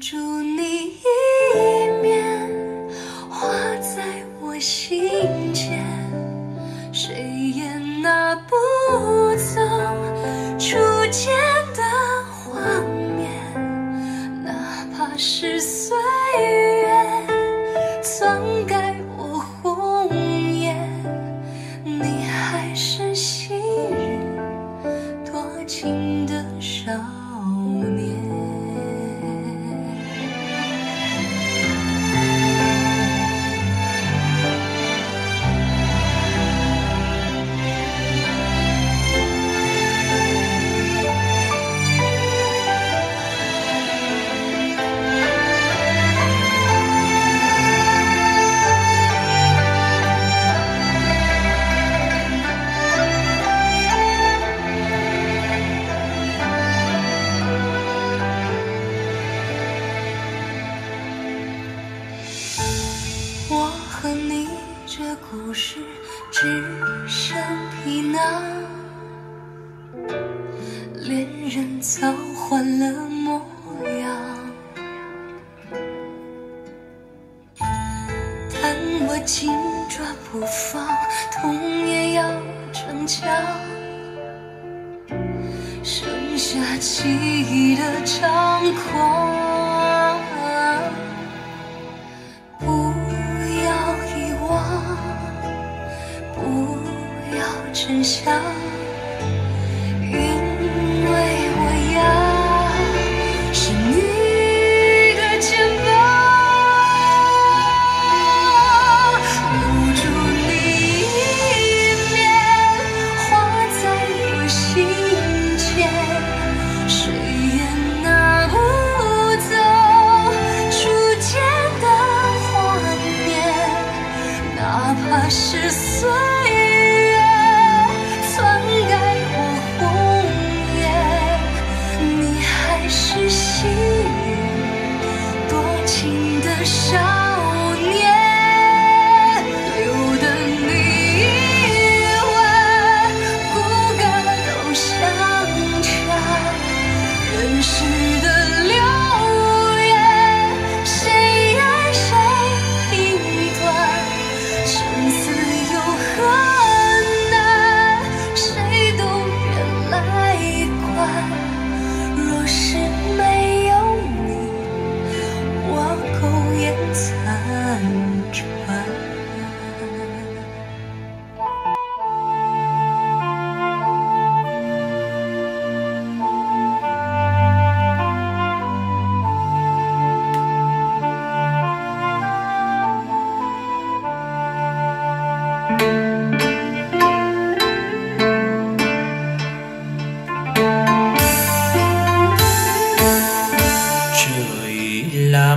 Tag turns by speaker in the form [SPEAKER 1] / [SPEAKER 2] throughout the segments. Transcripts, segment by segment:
[SPEAKER 1] 祝你一这故事只剩皮囊，恋人早换了模样。但我紧抓不放，痛也要逞强，剩下记忆的张狂。
[SPEAKER 2] 시간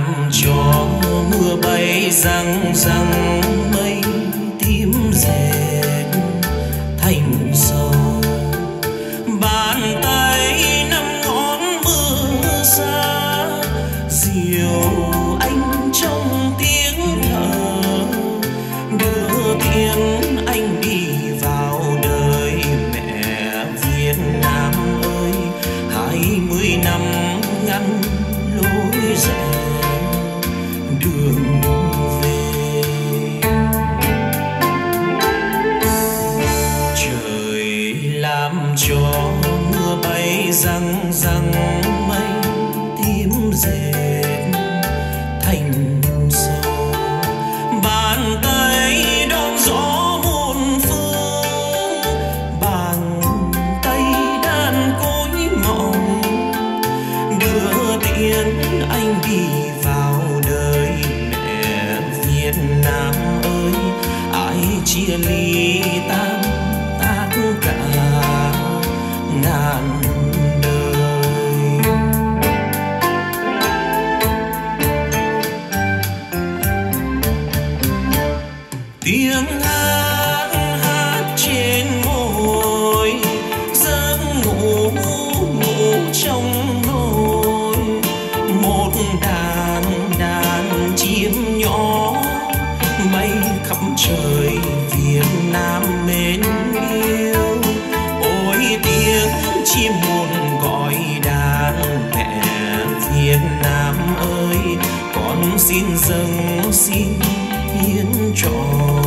[SPEAKER 2] làm cho mưa bay răng răng, mây tím dệt thành sầu bàn tay năm ngón mưa xa diều anh trong tiếng thở. Đưa tiếng anh đi vào đời mẹ Việt Nam ơi, hai mươi năm ngăn lối rẽ đường về. Trời làm cho mưa bay răng răng, mây tím dệt thành sầu bàn tay đón gió muôn phương, bàn tay đàn cối mộng đưa tiễn anh đi chia ly tan tác cả ngàn đời. Tiếng 有。